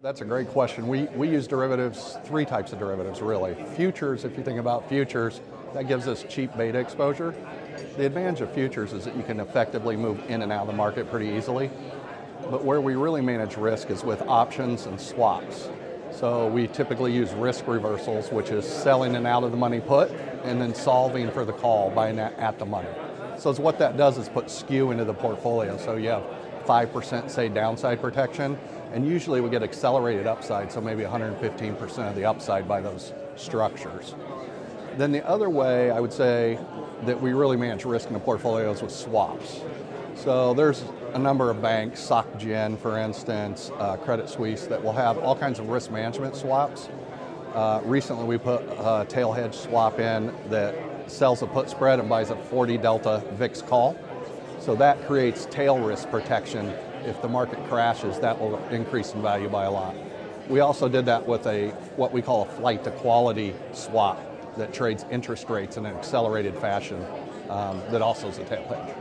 That's a great question. We, we use derivatives, three types of derivatives really. Futures, if you think about futures, that gives us cheap beta exposure. The advantage of futures is that you can effectively move in and out of the market pretty easily. But where we really manage risk is with options and swaps. So we typically use risk reversals, which is selling an out of the money put and then solving for the call buying at the money. So what that does is put skew into the portfolio. So you have 5% say downside protection and usually we get accelerated upside, so maybe 115% of the upside by those structures. Then the other way I would say that we really manage risk in the portfolios with swaps. So there's a number of banks, SocGen for instance, uh, Credit Suisse, that will have all kinds of risk management swaps. Uh, recently we put a tail hedge swap in that sells a put spread and buys a 40 delta VIX call. So that creates tail risk protection if the market crashes, that will increase in value by a lot. We also did that with a what we call a flight to quality swap that trades interest rates in an accelerated fashion um, that also is a tail hedge.